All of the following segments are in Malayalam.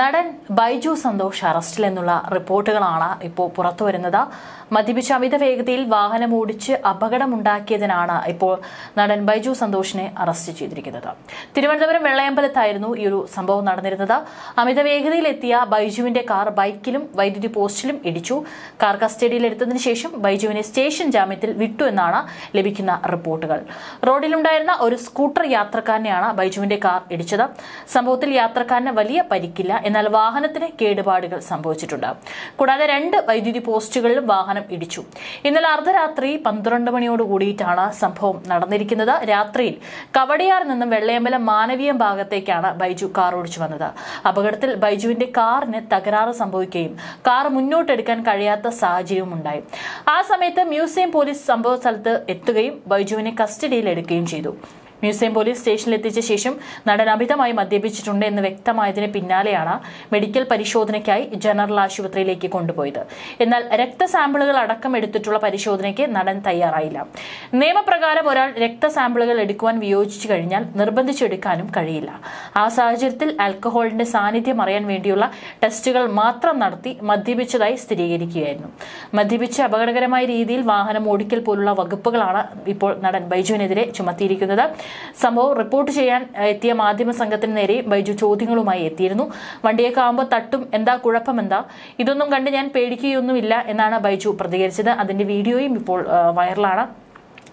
നടൻ ബൈജു സന്തോഷ് അറസ്റ്റിൽ എന്നുള്ള റിപ്പോർട്ടുകളാണ് ഇപ്പോൾ പുറത്തു വരുന്നത്. മദ്യപിച്ച അമിത വേഗതയിൽ വാഹനം ഓടിച്ച് അപകടമുണ്ടാക്കിയതിനാണ് ഇപ്പോൾ നടൻ ബൈജു സന്തോഷിനെ അറസ്റ്റ് ചെയ്തിരിക്കുന്നത്. തിരുവനന്തപുരം വെള്ളയമ്പലത്തായിരുന്നു ഈ ഒരു സംഭവം നടന്നിരുന്നത്. അമിത വേഗതയിലെത്തിയ ബൈജുവിന്റെ കാർ ബൈക്കിലും വൈദ്യുതി പോസ്റ്റിലും ഇടിച്ചു. കാർ കസ്റ്റഡിയിലെടുത്തതിനു ശേഷം ബൈജുവിനെ സ്റ്റേഷൻ ജാമ്യത്തിൽ വിട്ടു എന്നാണ് ലഭിക്കുന്ന റിപ്പോർട്ടുകൾ. റോഡിലുണ്ടായിരുന്ന ഒരു സ്കൂട്ടർ യാത്രക്കാരനെയാണ് ബൈജുവിന്റെ കാർ ഇടിച്ചത്. സംഭവത്തിൽ യാത്രക്കാരന് വലിയ പരിക്കില്ല. എന്നാൽ വാഹനത്തിന് കേടുപാടുകൾ സംഭവിച്ചിട്ടുണ്ട്. കൂടാതെ രണ്ട് വൈദ്യുതി പോസ്റ്റുകളിലും വാഹനം ഇടിച്ചു. ഇന്നലെ അർദ്ധരാത്രി പന്ത്രണ്ട് മണിയോട് കൂടിയിട്ടാണ് സംഭവം നടന്നിരിക്കുന്നത്. രാത്രിയിൽ കവടിയാർ നിന്നും വെള്ളയമ്പലം മാനവീയം ഭാഗത്തേക്കാണ് ബൈജു കാർ ഓടിച്ചു വന്നത്. അപകടത്തിൽ ബൈജുവിന്റെ കാറിന് തകരാറ് സംഭവിക്കുകയും കാർ മുന്നോട്ടെടുക്കാൻ കഴിയാത്ത സാഹചര്യവും ഉണ്ടായി. ആ സമയത്ത് മ്യൂസിയം പോലീസ് സംഭവ സ്ഥലത്ത് എത്തുകയും ബൈജുവിനെ കസ്റ്റഡിയിൽ എടുക്കുകയും ചെയ്തു. മ്യൂസിയം പോലീസ് സ്റ്റേഷനിൽ എത്തിച്ച ശേഷം നടൻ അമിതമായി മദ്യപിച്ചിട്ടുണ്ട് എന്ന് വ്യക്തമായതിന് പിന്നാലെയാണ് മെഡിക്കൽ പരിശോധനയ്ക്കായി ജനറൽ ആശുപത്രിയിലേക്ക് കൊണ്ടുപോയത്. എന്നാൽ രക്തസാമ്പിളുകൾ അടക്കം എടുത്തിട്ടുള്ള പരിശോധനയ്ക്ക് നടൻ തയ്യാറായില്ല. നിയമപ്രകാരം ഒരാൾ രക്തസാമ്പിളുകൾ എടുക്കുവാൻ വിയോജിച്ചു കഴിഞ്ഞാൽ നിർബന്ധിച്ചെടുക്കാനും കഴിയില്ല. ആ സാഹചര്യത്തിൽ ആൽക്കഹോളിന്റെ സാന്നിധ്യം അറിയാൻ വേണ്ടിയുള്ള ടെസ്റ്റുകൾ മാത്രം നടത്തി മദ്യപിച്ചതായി സ്ഥിരീകരിക്കുകയായിരുന്നു. മദ്യപിച്ച് അപകടകരമായ രീതിയിൽ വാഹനം ഓടിക്കൽ പോലുള്ള വകുപ്പുകളാണ് ഇപ്പോൾ നടൻ ബൈജുവിനെതിരെ ചുമത്തിയിരിക്കുന്നത്. സംഭവം റിപ്പോർട്ട് ചെയ്യാൻ എത്തിയ മാധ്യമ സംഘത്തിന് നേരെ ബൈജു ചോദ്യങ്ങളുമായി എത്തിയിരുന്നു. വണ്ടിയൊക്കെ ആകുമ്പോൾ തട്ടും എന്താ കുഴപ്പമെന്താ ഇതൊന്നും കണ്ട് ഞാൻ പേടിക്കുകയൊന്നുമില്ല എന്നാണ് ബൈജു പ്രതികരിച്ചത്. അതിന്റെ വീഡിയോയും ഇപ്പോൾ വൈറലാണ്.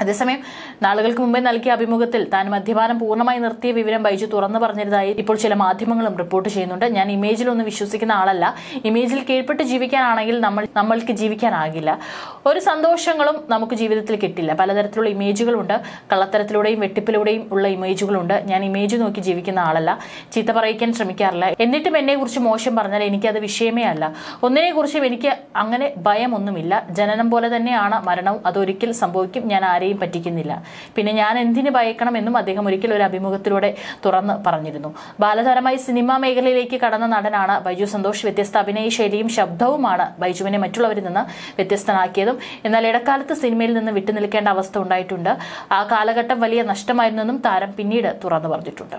അതേസമയം നാളുകൾക്ക് മുമ്പേ നൽകിയ അഭിമുഖത്തിൽ താൻ മദ്യപാനം പൂർണമായി നിർത്തിയ വിവരം ബൈജു തുറന്നു പറഞ്ഞതായി ഇപ്പോൾ ചില മാധ്യമങ്ങളും റിപ്പോർട്ട് ചെയ്യുന്നുണ്ട്. ഞാൻ ഇമേജിലൊന്നും വിശ്വസിക്കുന്ന ആളല്ല. ഇമേജിൽ കീഴ്പ്പെട്ട് ജീവിക്കാനാണെങ്കിൽ നമ്മൾ നമ്മൾക്ക് ജീവിക്കാനാകില്ല. ഒരു സന്തോഷങ്ങളും നമുക്ക് ജീവിതത്തിൽ കിട്ടില്ല. പലതരത്തിലുള്ള ഇമേജുകളുണ്ട്. കള്ളത്തരത്തിലൂടെയും വെട്ടിപ്പിലൂടെയും ഉള്ള ഇമേജുകളുണ്ട്. ഞാൻ ഇമേജ് നോക്കി ജീവിക്കുന്ന ആളല്ല. ചീത്ത പറയിക്കാൻ ശ്രമിക്കാറില്ല. എന്നിട്ടും എന്നെക്കുറിച്ച് മോശം പറഞ്ഞാൽ എനിക്കത് വിഷയമേ അല്ല. ഒന്നിനെ കുറിച്ചും എനിക്ക് അങ്ങനെ ഭയമൊന്നുമില്ല. ജനനം പോലെ തന്നെയാണ് മരണവും. അതൊരിക്കൽ സംഭവിക്കും. ഞാൻ ആരെയും ആരെയും പറ്റിക്കുന്നില്ല. പിന്നെ ഞാൻ എന്തിന് ഭയക്കണമെന്നും അദ്ദേഹം ഒരിക്കൽ ഒരു അഭിമുഖത്തിലൂടെ തുറന്ന് പറഞ്ഞിരുന്നു. ബാലതാരമായി സിനിമാ മേഖലയിലേക്ക് കടന്ന നടനാണ് ബൈജു സന്തോഷ്. വ്യത്യസ്ത അഭിനയ ശൈലിയും ശബ്ദവുമാണ് ബൈജുവിനെ മറ്റുള്ളവരിൽ നിന്ന് വ്യത്യസ്തനാക്കിയതും. എന്നാൽ ഇടക്കാലത്ത് സിനിമയിൽ നിന്ന് വിട്ടുനിൽക്കേണ്ട അവസ്ഥ ഉണ്ടായിട്ടുണ്ട്. ആ കാലഘട്ടം വലിയ നഷ്ടമായിരുന്നെന്നും താരം പിന്നീട് തുറന്നു പറഞ്ഞിട്ടുണ്ട്.